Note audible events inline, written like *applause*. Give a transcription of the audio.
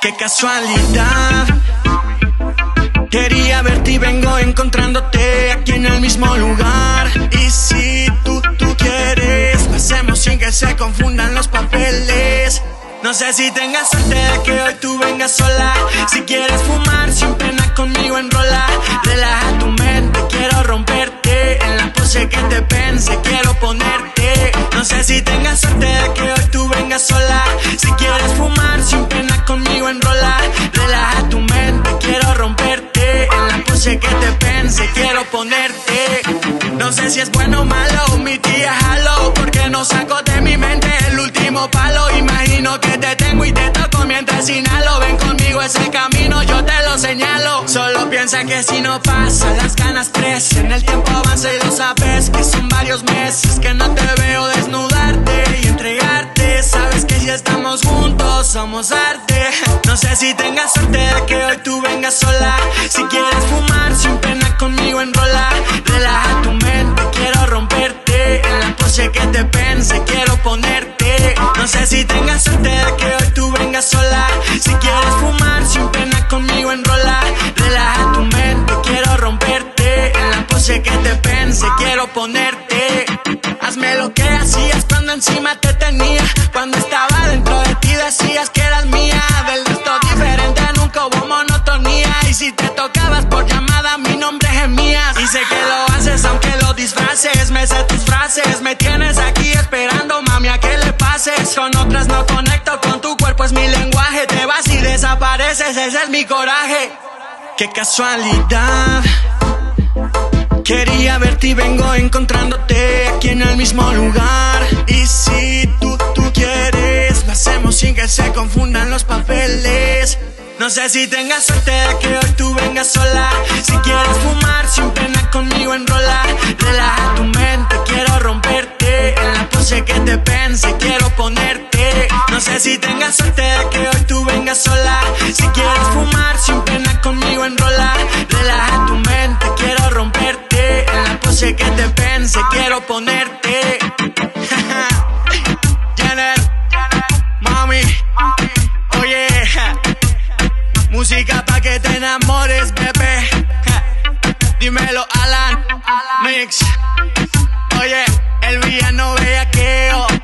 Qué casualidad. Quería verte y vengo encontrándote aquí en el mismo lugar. Y si tú, tú quieres, lo hacemos sin que se confundan. No sé si tengas suerte de que hoy tú vengas sola. Si quieres fumar sin pena conmigo enrola. Relaja tu mente, quiero romperte. En la pose que te pense, quiero ponerte. No sé si tengas suerte de que hoy tú vengas sola. Si quieres fumar sin pena conmigo enrola. Relaja tu mente, quiero romperte. En la pose que te pense, quiero ponerte. No sé si es bueno o malo, mi tía jalo. Porque no saco de mi mente el último palo. Imagino que te tengo y te toco mientras inhalo. Ven conmigo ese camino, yo te lo señalo. Solo piensa que si no pasa, las ganas crecen. El tiempo avanza y lo sabes que son varios meses que no te veo desnudarte y entregarte. Sabes que si estamos juntos somos arte. No sé si tengas suerte de que hoy tú vengas sola. Si quieres fumar sin pena conmigo enrola. Pose que te pense, quiero ponerte. No sé si tengas suerte de que hoy tú vengas sola. Si quieres fumar sin pena conmigo enrola. Relaja tu mente, quiero romperte. En la pose que te pense, quiero ponerte. Hazme lo que hacías cuando encima te tenía. Cuando estaba dentro de ti decías que eras mía. Del resto diferente nunca hubo monotonía. Y si te tocabas por llamada, mi nombre gemías. Y sé que lo haces aunque lo disfraces. Me sé tus frases, me es mi lenguaje. Te vas y desapareces, ese es mi coraje. Qué casualidad. Quería verte y vengo encontrándote aquí en el mismo lugar. Y si tú, tú quieres, lo hacemos sin que se confundan los papeles. No sé si tengas suerte de que hoy tú vengas sola. Si quieres fumar sin pena conmigo enrola. Relaja tu mente, quiero romperte. En la pose que te pense, quiero ponerte. Si tengas suerte de que hoy tú vengas sola. Si quieres fumar sin pena conmigo enrola. Relaja tu mente, quiero romperte. En la pose que te pense, quiero ponerte. *laughs* Janet, mami, oye. Música pa' que te enamores, bebé. Dímelo, Alan. Mix. Oye, el villano bellaqueo.